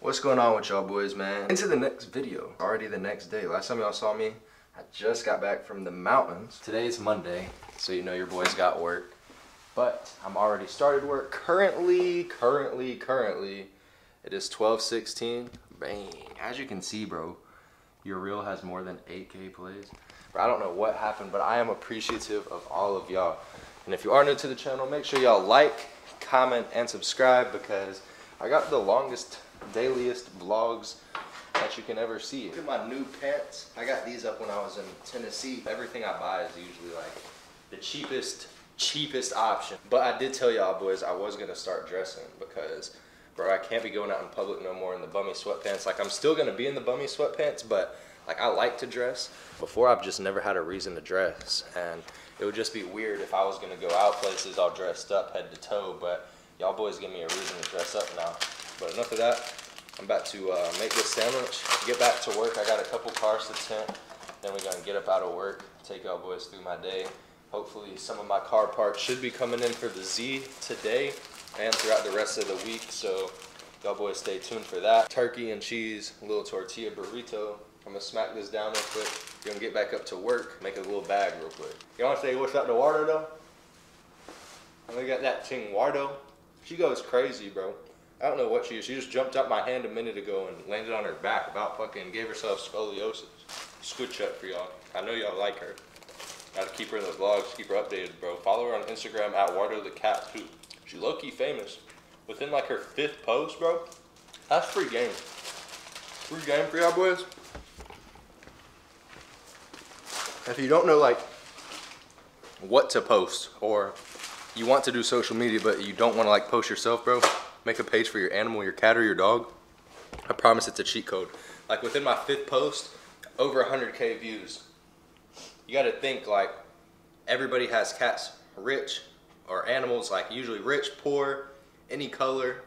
What's going on with y'all boys, man? Into the next video. Already the next day. Last time y'all saw me, I just got back from the mountains. Today is Monday, so you know your boys got work. But I'm already started work. Currently, currently, currently, it is 12:16. Bang. As you can see, bro, your reel has more than 8k plays. Bro, I don't know what happened, but I am appreciative of all of y'all. And if you are new to the channel, make sure y'all like, comment, and subscribe because I got the longest, dailiest vlogs that you can ever see. Look at my new pants. I got these up when I was in Tennessee. Everything I buy is usually like the cheapest, cheapest option. But I did tell y'all boys I was gonna start dressing because bro, I can't be going out in public no more in the bummy sweatpants. Like I'm still gonna be in the bummy sweatpants, but like I like to dress. Before I've just never had a reason to dress. And it would just be weird if I was gonna go out places all dressed up head to toe, but y'all boys give me a reason to dress up now. But enough of that. I'm about to uh, make this sandwich, get back to work. I got a couple cars to tint. Then we're gonna get up out of work, take y'all boys through my day. Hopefully some of my car parts should be coming in for the Z today and throughout the rest of the week. So y'all boys stay tuned for that. Turkey and cheese, a little tortilla burrito. I'm gonna smack this down real quick. Gonna get back up to work, make a little bag real quick. You wanna say what's up to Wardo though? And we got that thing Wardo. She goes crazy, bro. I don't know what she is. She just jumped up my hand a minute ago and landed on her back. About fucking gave herself scoliosis. Scooch up for y'all. I know y'all like her. Gotta keep her in the vlogs, keep her updated, bro. Follow her on Instagram at Wardo the Cat too. She low key famous. Within like her fifth post, bro. That's free game. Free game for y'all boys. If you don't know like what to post or you want to do social media but you don't want to like post yourself, bro, make a page for your animal, your cat or your dog. I promise it's a cheat code. Like within my fifth post, over 100k views. You got to think like everybody has cats, rich or animals like usually rich, poor, any color,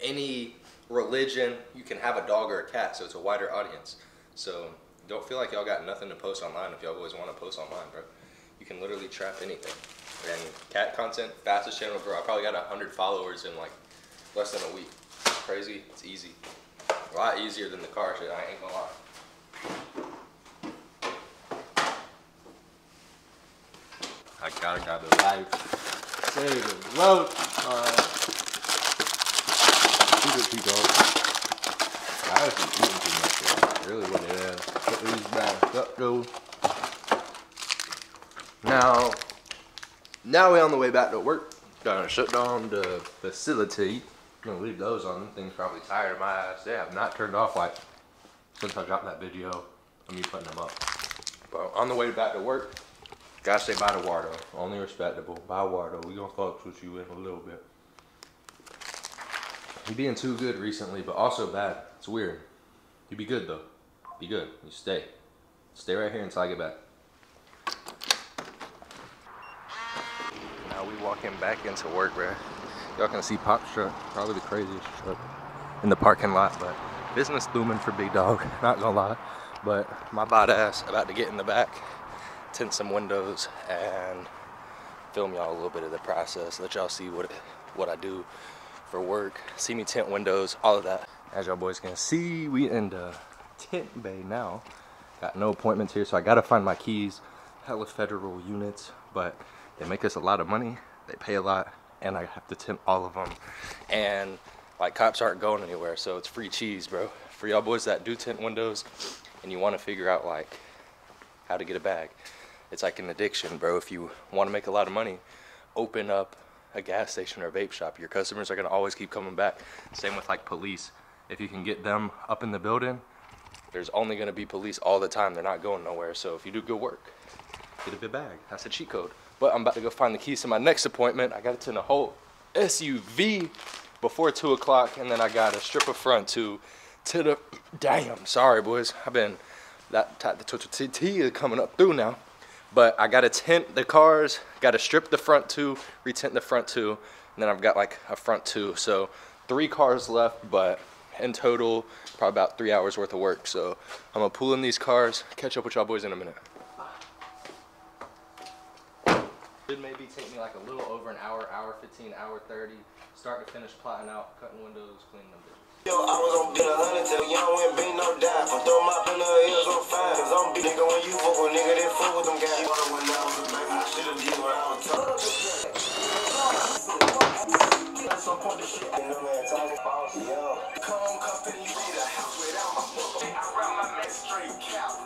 any religion, you can have a dog or a cat, so it's a wider audience. So don't feel like y'all got nothing to post online if y'all always want to post online, bro. You can literally trap anything. And cat content, fastest channel, bro. I probably got 100 followers in like less than a week. It's crazy. It's easy. A lot easier than the car shit, I ain't gonna lie. I gotta grab the life. Save the road. Alright. Keep it, keep going. I was just eating too much, bro. Really what it is. Put these bags up, though. Now, now we're on the way back to work. Gonna shut down the facility. Gonna leave those on. Them things probably tired of my ass. They have not turned off like since I dropped that video of me putting them up. But on the way back to work, gotta say bye to Wardo. Only respectable. Bye Wardo. We gonna fuck with you in a little bit. You being too good recently, but also bad. It's weird. You be good though. Be good. You stay. Stay right here until I get back. We walking back into work, bro. Y'all can see Pop's truck, probably the craziest truck in the parking lot, but business booming for Big Dog, not gonna lie. But my bot ass about to get in the back, tint some windows, and film y'all a little bit of the process. Let y'all see what what I do for work. See me tint windows, all of that. As y'all boys can see, we in the tint bay now. Got no appointments here, so I gotta find my keys. Hella federal units, but they make us a lot of money. They pay a lot, and I have to tint all of them. And like cops aren't going anywhere, so it's free cheese, bro. For y'all boys that do tint windows, and you want to figure out like how to get a bag, it's like an addiction, bro. If you want to make a lot of money, open up a gas station or a vape shop. Your customers are gonna always keep coming back. Same with like police. If you can get them up in the building, there's only gonna be police all the time. They're not going nowhere. So if you do good work, get a big bag. That's a cheat code. But I'm about to go find the keys to my next appointment. I got to the whole SUV before two o'clock, and then I got a strip of front to to the. Damn, sorry boys. I've been that the T is coming up through now. But I got to tint the cars, got to strip the front two, retint the front two, and then I've got like a front two. So three cars left, but in total, probably about three hours worth of work. So I'm gonna pull in these cars, catch up with y'all boys in a minute. Should maybe take me like a little over an hour, hour 15, hour 30, start to finish plotting out, cutting windows, cleaning them bitches. Yo, I was on beat a hundred till young went beat no die. But throw my pen in the ears on fire. Cause I'm beat nigga when you fuck with nigga, then fuck with them guys. You wanna when I was baby, I should've did what I was. Some point shit, man, talking false, yo. Come you the house without my. I my neck straight, cow,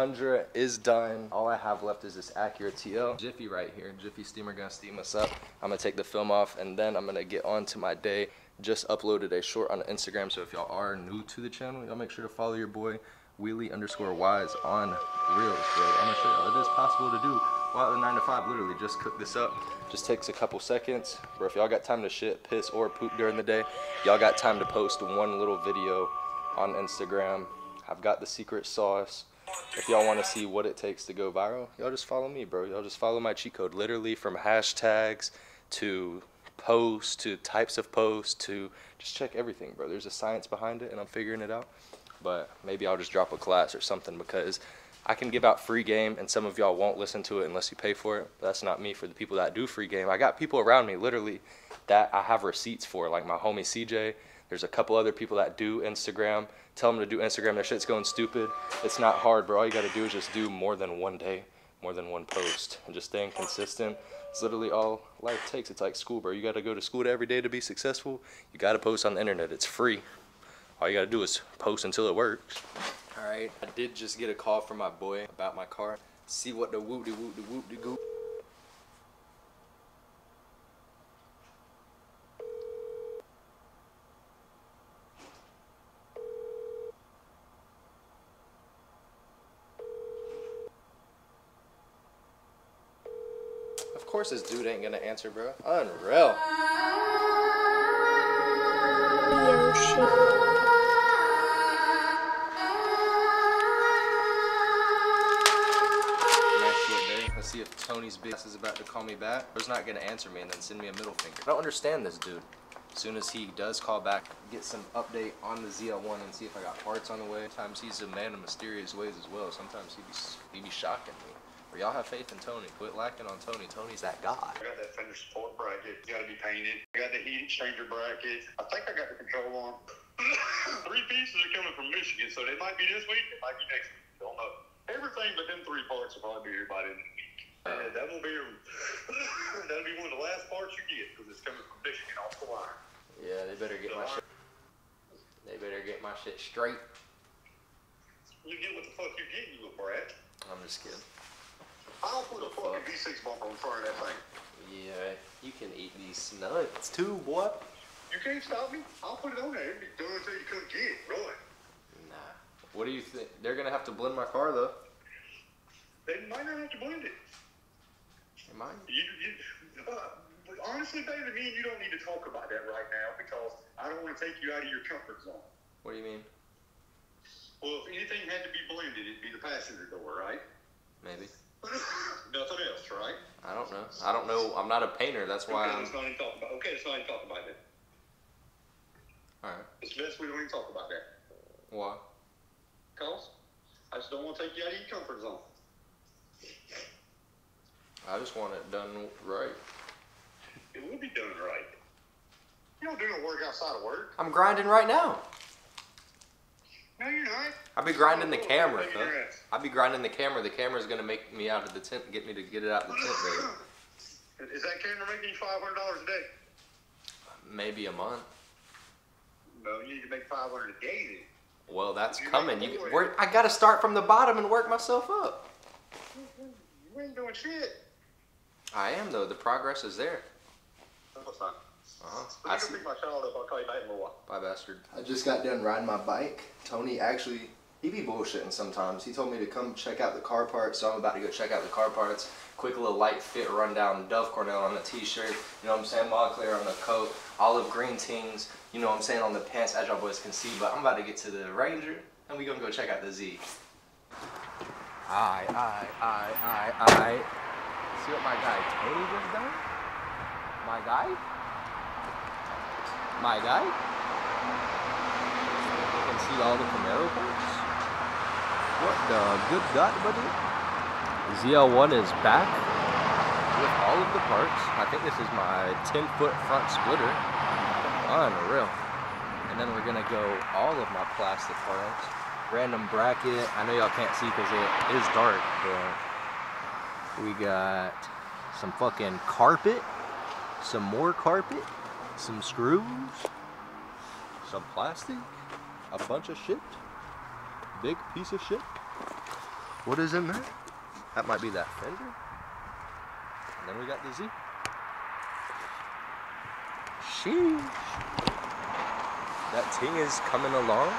Tundra is done. All I have left is this Acura TL. Jiffy right here. Jiffy steamer gonna steam us up. I'm gonna take the film off and then I'm gonna get on to my day. Just uploaded a short on Instagram, so if y'all are new to the channel, y'all make sure to follow your boy Wheelie underscore Wise on Reels. So I'm gonna show y'all it is possible to do while the 9 to 5. Literally, just cook this up. Just takes a couple seconds. Bro, if y'all got time to shit, piss, or poop during the day, y'all got time to post one little video on Instagram. I've got the secret sauce. If y'all want to see what it takes to go viral, y'all just follow me, bro. Y'all just follow my cheat code. Literally from hashtags to posts to types of posts to just check everything, bro. There's a science behind it, and I'm figuring it out. But maybe I'll just drop a class or something because I can give out free game, and some of y'all won't listen to it unless you pay for it. But that's not me. For the people that do free game, I got people around me literally that I have receipts for, like my homie CJ. There's a couple other people that do Instagram. Tell them to do Instagram. Their shit's going stupid. It's not hard, bro. All you got to do is just do more than one day, more than one post, and just staying consistent. It's literally all life takes. It's like school, bro. You got to go to school every day to be successful. You got to post on the internet. It's free. All you got to do is post until it works. All right. I did just get a call from my boy about my car. See what the whoop de whoop de whoop de goop. Course, this dude ain't gonna answer, bro. Unreal. Let's see if Tony's bitch is about to call me back. Or he's not gonna answer me and then send me a middle finger. I don't understand this dude. As soon as he does call back, get some update on the ZL1 and see if I got parts on the way. Sometimes he's a man of mysterious ways as well. Sometimes he be he be shocking me. Y'all have faith in Tony. Quit lacking on Tony. Tony's that guy. I got that fender support bracket. Got to be painted. I got the heat exchanger bracket. I think I got the control arm. three pieces are coming from Michigan, so they might be this week. It might be next week. Don't know. Everything but them three parts will probably be here by the end of the week. Uh, that will be that'll be one of the last parts you get because it's coming from Michigan off the line. Yeah, they better get my shit. They better get my shit straight. You get what the fuck you get, you little brat. I'm just kidding. I'll put a Fuck. fucking V6 bumper in front of that thing. Yeah, you can eat these nuts too, boy. You can't stop me. I'll put it on there. It'll be done until you come get it. Really. Nah. What do you think? They're gonna have to blend my car though. They might not have to blend it. Am I? You, you, uh, honestly, baby, me and you don't need to talk about that right now because I don't want to take you out of your comfort zone. What do you mean? Well, if anything had to be blended, it'd be the passenger door, right? Maybe. Nothing else, right? I don't know. I don't know. I'm not a painter. That's why okay, I'm. let's not even talk about. Okay, let's not even talk about it. All right. It's best we don't even talk about that. Why? Cause I just don't want to take you out of your comfort zone. I just want it done right. It will be done right. You don't do no work outside of work. I'm grinding right now. No, you're not. I be grinding the camera, huh? your ass. I be grinding the camera. The camera's gonna make me out of the tent, get me to get it out of the tent, baby. Is that camera making you five hundred dollars a day? Maybe a month. No, you need to make five hundred a day. then. Well, that's coming. You, where, I gotta start from the bottom and work myself up. You ain't doing shit. I am though. The progress is there. That's fine. Uh-huh. I me go see. pick my child up. I'll call you back in a while. Bye, bastard. I just got done riding my bike. Tony actually, he be bullshitting sometimes. He told me to come check out the car parts, so I'm about to go check out the car parts. Quick little light fit rundown. Dove Cornell on the t-shirt. You know what I'm saying? Moncler on the coat. Olive green tings. You know what I'm saying? On the pants, as y'all boys can see. But I'm about to get to the Ranger, and we gonna go check out the Z. Aye, aye, aye, aye, aye. See what my guy Tony just done? My guy? My guy. You can see all the Camaro parts. What the good God, buddy? ZL1 is back with all of the parts. I think this is my 10 foot front splitter. Unreal. And then we're gonna go all of my plastic parts. Random bracket. I know y'all can't see because it is dark, but we got some fucking carpet, some more carpet, some screws, some plastic, a bunch of shit, big piece of shit. What is in there? That might be that fender. And then we got the Z. Sheesh. That ting is coming along.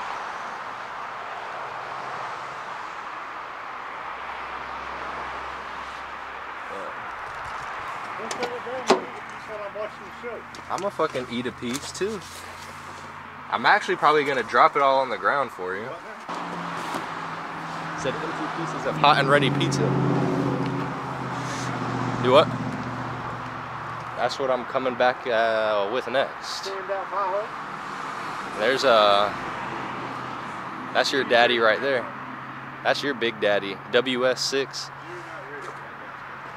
I'm gonna fucking eat a piece too. I'm actually probably gonna drop it all on the ground for you. Said empty pieces of hot and ready pizza. Do what? That's what I'm coming back uh, with next. There's a. That's your daddy right there. That's your big daddy. WS6.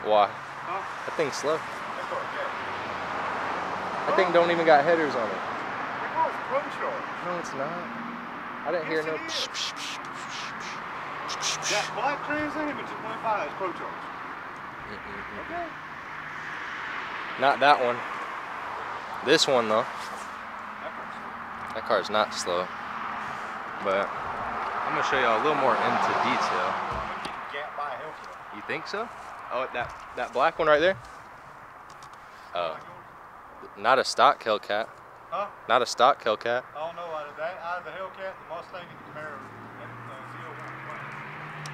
Why? That thing's slow. That thing don't even got headers on it. No, it's not. I didn't hear no. Yes, That black Trans Am at 2.5 is Pro Charge. Okay. Not that one. This one though. That one's- That car's not slow. But I'm gonna show y'all a little more into detail. Can't buy a Hellcat. You think so? Oh, that that black one right there. Oh, not a stock Hellcat. Huh? Not a stock Hellcat. I don't know. Out of that, out of the Hellcat, the Mustang, and the Camaro, uh,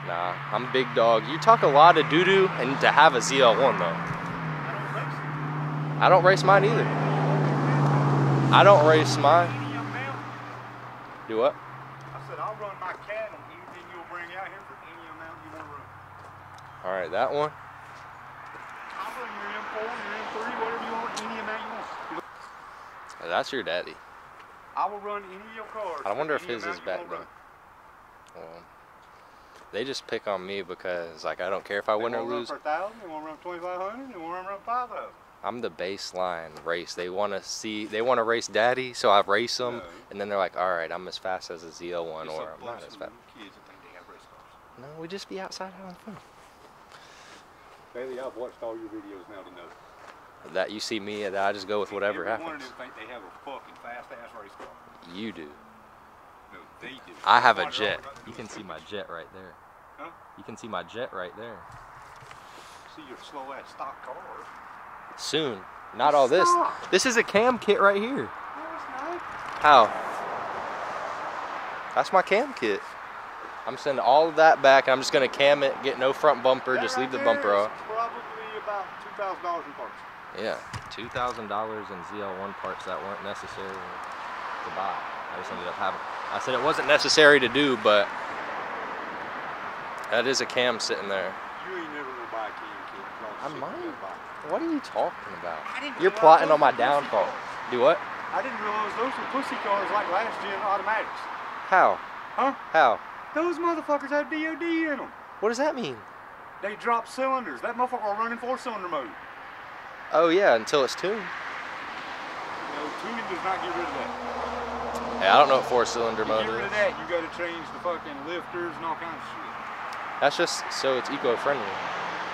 Nah, I'm a big dog. You talk a lot of doo doo, and to have a ZL1 though. I don't race. I don't race mine either. I don't race mine. Do what? I said I'll run my cat on anything you'll bring out here for any amount you want to run. All right, that one. I'll run your M4, your M3, whatever you want, any amount you want. Oh, that's your daddy. I will run any of your cars. I wonder if his is you back wanna though. Well, they just pick on me because like I don't care if I They win or wanna run lose. for a thousand. They want to run twenty five hundred. They want to run five thousand. I'm the baseline race. They want to see, they want to race daddy, so I race them, No. and then they're like, all right, I'm as fast as a ZL1, Just or I'm not as fast. kids that think they have race cars. No, we just be outside having fun. Bailey, I've watched all your videos now to know. That you see me, that I just go with whatever Every one happens. think they have a fucking fast ass race car. You do. No, they do. I have a jet. to You can see my jet right there. Huh? You can see my jet right there. See your slow ass stock car. Soon. Not all this. This is a cam kit right here. No. How? That's my cam kit. I'm sending all of that back. and I'm just gonna cam it, get no front bumper, That just right leave the bumper off. Probably about two thousand dollars in parts. Yeah, two thousand dollars in ZL1 parts that weren't necessary to buy. I just ended up having. I said it wasn't necessary to do, but that is a cam sitting there. You ain't never gonna buy a Cam kit. Y'all I shit might. you gotta buy. What are you talking about? I didn't You're plotting those on my downfall. cars. Do what? I didn't realize those were pussy cars like last gen automatics. How? Huh? How? Those motherfuckers have DOD in them. What does that mean? They drop cylinders. That motherfucker will run in four cylinder mode. Oh yeah, until it's tuned. No, tuning does not get rid of that. Hey, I don't know what four cylinder To mode get rid is. of that, you gotta change the fucking lifters and all kinds of shit. That's just so it's eco-friendly.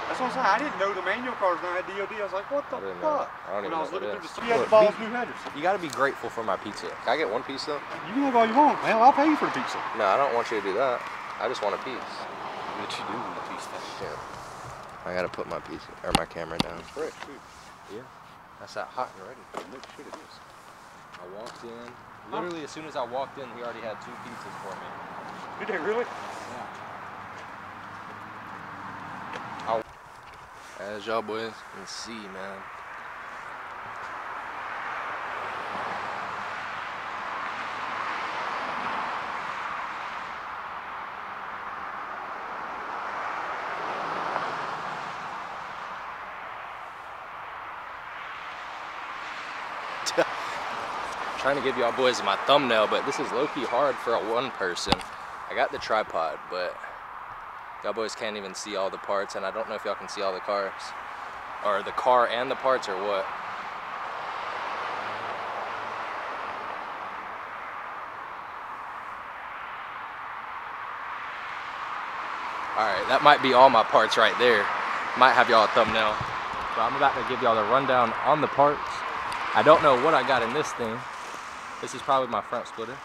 That's what I'm saying. I didn't know the manual cars now had DOD. I was like, what the I didn't know. fuck? I don't even when I was know what looking through the you had Look, the balls new headers. You gotta be grateful for my pizza. Can I get one piece though? You can have all you want. Hell, I'll pay you for the pizza. No, I don't want you to do that. I just want a piece. What you do with the pizza? Yeah. I gotta put my piece or my camera down. Fresh too. That's that hot and ready. No shit it is. I walked in. Literally, as soon as I walked in, he already had two pizzas for me. Did they really? As y'all boys can see, man. Trying to give y'all boys my thumbnail, but this is low-key hard for a one person. I got the tripod, but y'all boys can't even see all the parts, and I don't know if y'all can see all the cars. Or the car and the parts, or what. Alright, that might be all my parts right there. Might have y'all a thumbnail. But I'm about to give y'all the rundown on the parts. I don't know what I got in this thing. This is probably my front splitter.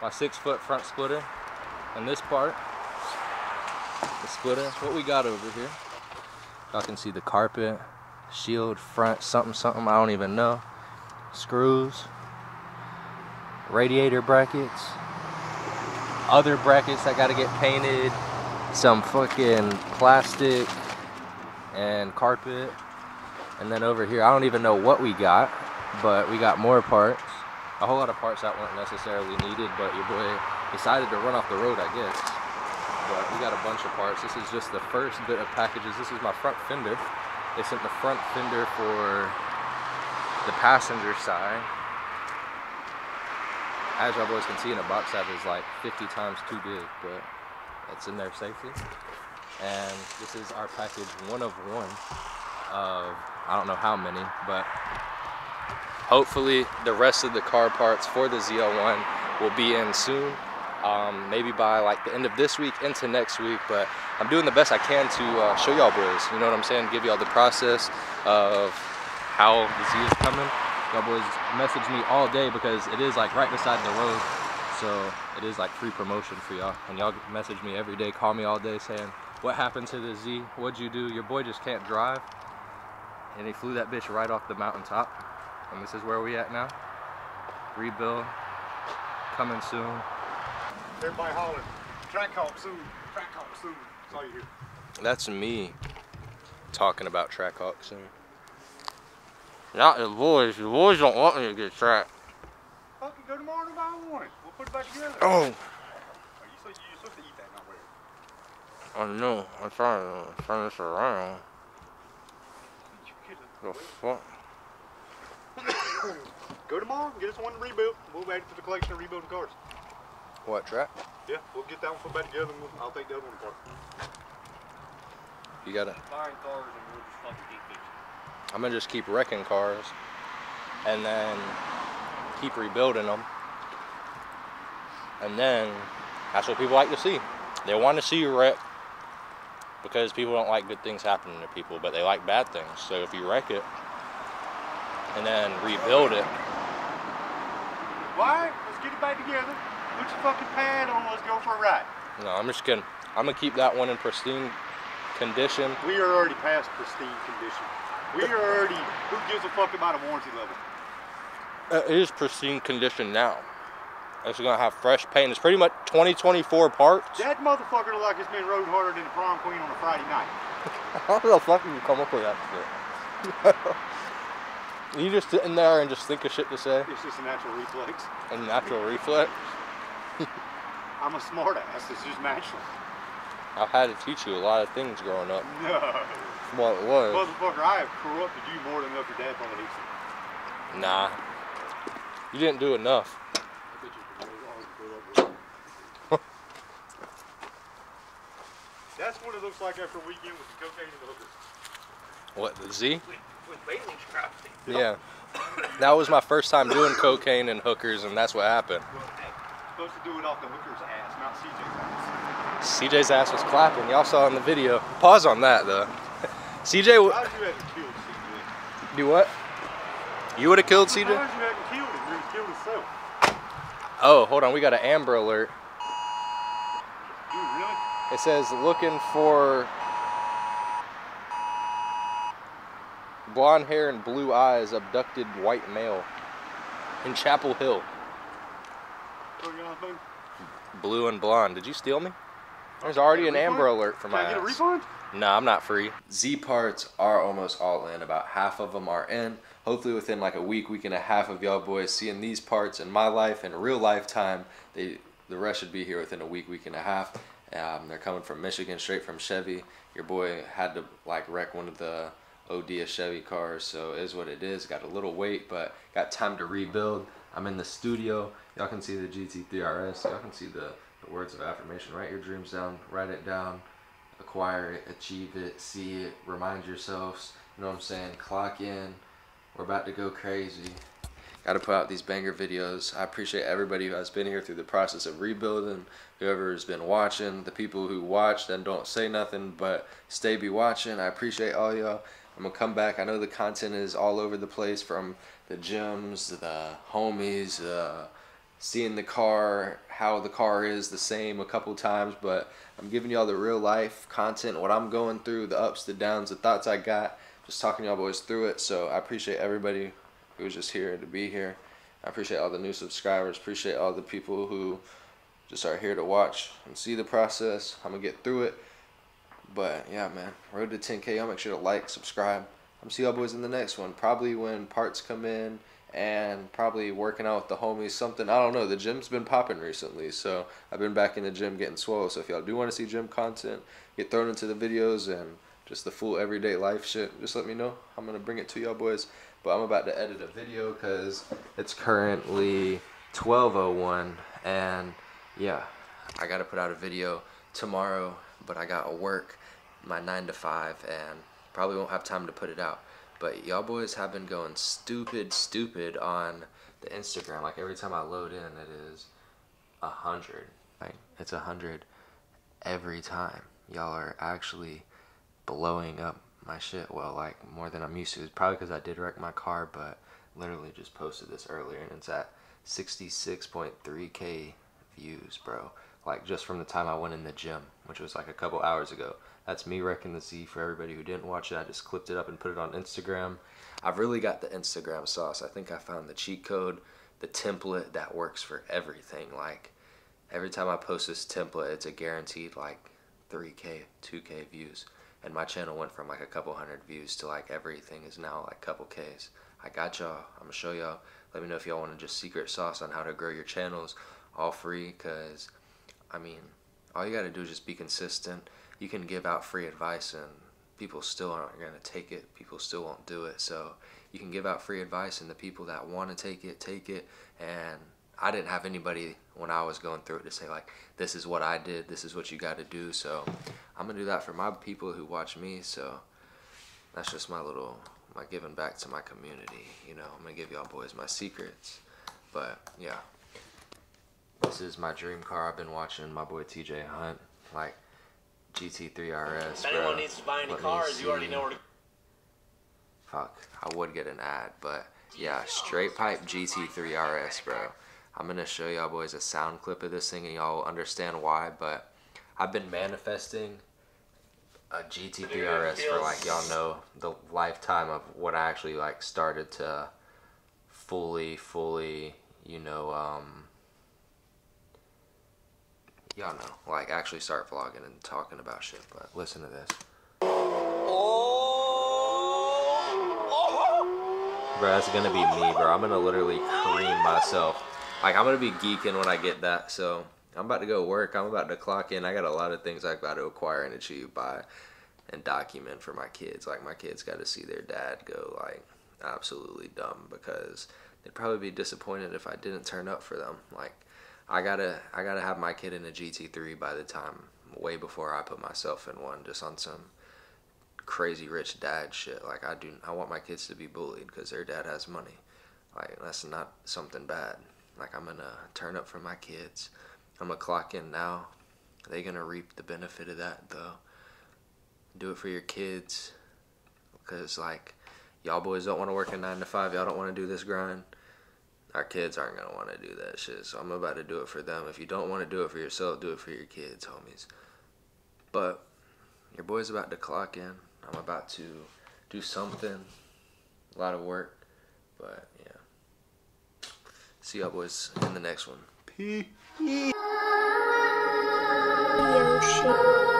My six foot front splitter. And this part, the splitter. What we got over here. Y'all can see the carpet, shield, front, something, something, I don't even know. Screws, radiator brackets, other brackets that gotta get painted, some fucking plastic and carpet. And then over here, I don't even know what we got, but we got more parts. A whole lot of parts that weren't necessarily needed, but your boy decided to run off the road, I guess. But we got a bunch of parts. This is just the first bit of packages. This is my front fender. They sent the front fender for the passenger side. As y'all boys can see in a box that is like 50 times too big, but it's in there safely. And this is our package one of one of I don't know how many, but hopefully the rest of the car parts for the ZL1 will be in soon. Um, maybe by like the end of this week into next week, but I'm doing the best I can to uh, show y'all boys, you know what I'm saying? Give y'all the process of how the Z is coming. Y'all boys message me all day because it is like right beside the road. So it is like free promotion for y'all. And y'all message me every day, call me all day saying, what happened to the Z? What'd you do? Your boy just can't drive. And he flew that bitch right off the mountaintop. And this is where we at now. Rebuild, coming soon. Everybody hollering, Trackhawk soon, Trackhawk soon. That's all you hear. That's me talking about Trackhawk soon. Not the boys. The boys don't want me to get tracked. Fucking go tomorrow and buy one. We'll put it back together. Oh, Are you supposed, you supposed to eat that, not wear it. I know. I'm trying to turn this around. You get The fuck? Go tomorrow, get us one rebuilt. We'll add it to the collection of rebuilding cars. What track? Yeah, we'll get that one put back together and we'll, I'll take the other one apart. You gotta. buying cars and we'll just fucking keep fixing. I'm gonna just keep wrecking cars, and then keep rebuilding them, and then that's what people like to see. They want to see you wreck because people don't like good things happening to people, but they like bad things. So if you wreck it and then rebuild it, Why? Let's get it back together. Put your fucking pad on. Let's go for a ride. no, I'm just gonna I'm gonna keep that one in pristine condition. We are already past pristine condition. We are already. Who gives a fuck about a warranty level? Uh, It is pristine condition now. It's gonna have fresh paint. It's pretty much 2024 parts. That motherfucker look like it's been rode harder than the prom queen on a Friday night. How the fuck did you come up with that shit? you just sit in there and just think of shit to say It's just a natural reflex. A natural reflex. I'm a smart ass. It's just natural. I've had to teach you a lot of things growing up. No. What it was? Motherfucker, I have corrupted you more than enough your dad probably needs to. Nah. You didn't do enough. I bet you could really hard to grow up with. That's what it looks like after a weekend with the cocaine and the hookers. What, the Z? With, Bailey's crafting. Yeah. That was my first time doing cocaine and hookers, and that's what happened. Well, supposed to do it off the hooker's ass, not CJ's ass. CJ's ass was clapping. Y'all saw in the video. Pause on that, though. CJ, How did you have to kill CJ? do what? You would have killed How did CJ? you have to kill him? He killed himself. Oh, hold on. We got an Amber Alert. Dude, really? It says looking for blonde hair and blue eyes, abducted white male in Chapel Hill. So, you know what I mean? Blue and blonde. Did you steal me? There's already an Amber Alert for Can my I get a ass. refund? No, I'm not free. Z parts are almost all in. About half of them are in. Hopefully, within like a week, week and a half of y'all boys seeing these parts in my life in real lifetime, they the rest should be here within a week, week and a half. Um, they're coming from Michigan, straight from Chevy. Your boy had to like wreck one of the Odia Chevy cars, so is what it is. Got a little weight, but got time to rebuild. I'm in the studio. Y'all can see the GT3 RS. Y'all can see the, the words of affirmation. Write your dreams down. Write it down. Acquire it. Achieve it. See it. Remind yourselves. You know what I'm saying? Clock in. We're about to go crazy. Got to put out these banger videos. I appreciate everybody who has been here through the process of rebuilding, whoever has been watching, the people who watched and don't say nothing but stay be watching. I appreciate all y'all. I'm gonna come back. I know the content is all over the place from the gyms, the homies, uh, seeing the car, how the car is the same a couple times, but I'm giving y'all the real life content, what I'm going through, the ups, the downs, the thoughts I got, just talking y'all boys through it. So I appreciate everybody who's just here to be here. I appreciate all the new subscribers. Appreciate all the people who just are here to watch and see the process. I'm gonna get through it. But yeah, man, road to 10k. Y'all make sure to like, subscribe. I'm see y'all boys in the next one. Probably when parts come in and probably working out with the homies. Something I don't know. The gym's been popping recently, so I've been back in the gym getting swole. So if y'all do want to see gym content, get thrown into the videos and just the full everyday life shit, just let me know. I'm gonna bring it to y'all boys. But I'm about to edit a video because it's currently 12:01 and yeah, I gotta put out a video tomorrow. But I gotta work my nine to five and probably won't have time to put it out. But y'all boys have been going stupid, stupid on the Instagram. Like every time I load in, it is a hundred. Like it's a hundred every time. Y'all are actually blowing up my shit. Well, like more than I'm used to. It's probably because I did wreck my car, but literally just posted this earlier, and it's at 66.3k views, bro. Like just from the time I went in the gym, which was like a couple hours ago. That's me wrecking the Z for everybody who didn't watch it. I just clipped it up and put it on Instagram. I've really got the Instagram sauce. I think I found the cheat code, the template that works for everything. Like every time I post this template, it's a guaranteed like 3K, 2K views. And my channel went from like a couple hundred views to like everything is now like couple Ks. I got y'all. I'm gonna show y'all. Let me know if y'all want to just secret sauce on how to grow your channels all free. Cause I mean, all you gotta do is just be consistent you can give out free advice and people still aren't going to take it. People still won't do it. So you can give out free advice and the people that want to take it, take it. And I didn't have anybody when I was going through it to say like, this is what I did. This is what you got to do. So I'm going to do that for my people who watch me. So that's just my little, my giving back to my community. You know, I'm going to give y'all boys my secrets. But yeah, this is my dream car. I've been watching my boy TJ Hunt. Like, GT3 RS. If anyone bro. needs to buy any cars, you already know where to Fuck, I would get an ad, but yeah, straight pipe GT3 RS, bro. I'm gonna show y'all boys a sound clip of this thing and y'all will understand why, but I've been manifesting a GT3 RS for like y'all know the lifetime of what I actually like started to fully, fully, you know, um, y'all know, like actually start vlogging and talking about shit. But listen to this. Oh. Bro, that's gonna be me, bro. I'm gonna literally cream myself. Like, I'm gonna be geeking when I get that. So, I'm about to go work. I'm about to clock in. I got a lot of things I've got to acquire and achieve by and document for my kids. Like, my kids got to see their dad go, like, absolutely dumb because they'd probably be disappointed if I didn't turn up for them. Like, I gotta, I gotta have my kid in a GT3 by the time, way before I put myself in one, just on some crazy rich dad shit. Like I do, I want my kids to be bullied because their dad has money. Like that's not something bad. Like I'm gonna turn up for my kids. I'm gonna clock in now. They gonna reap the benefit of that though. Do it for your kids, because like y'all boys don't want to work a nine to five. Y'all don't want to do this grind. Our kids aren't gonna want to do that shit. So I'm about to do it for them. If you don't want to do it for yourself, do it for your kids, homies. But your boy's about to clock in. I'm about to do something. A lot of work. But yeah. See y'all boys in the next one. Peace. Yoshi.